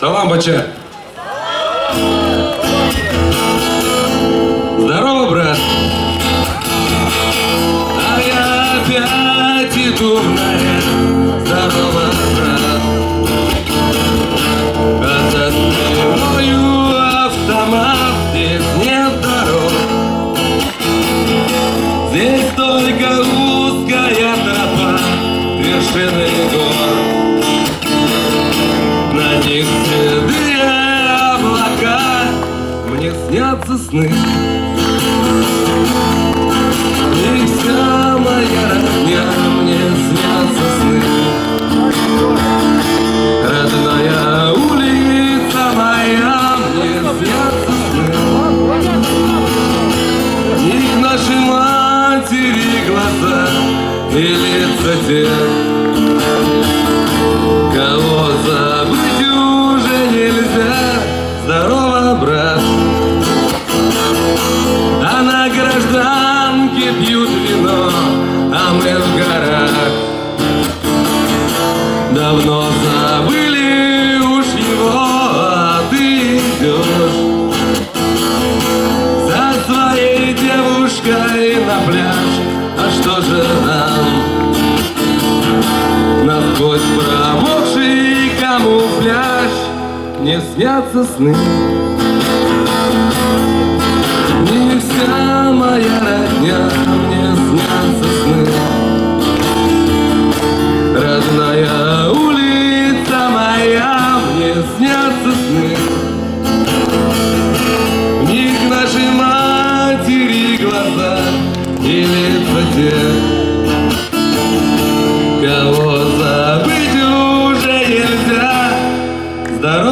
Салам, бача. Здорово, брат. А я опять иду в наряд. Здорово, брат. Отодвиною автомат, здесь нет дорог. Здесь только узкая тропа, вершины гор. Снятся сны. И вся моя родня, мне снятся сны. Родная улица моя, мне снятся сны. Наши матери глаза и лица тех, мы в горах. Давно забыли уж его, а ты идешь За своей девушкой на пляж А что же нам? Насквозь промокший камуфляж Не снятся сны тех, кого забыть уже нельзя. Здорово!